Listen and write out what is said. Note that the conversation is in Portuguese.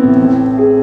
Música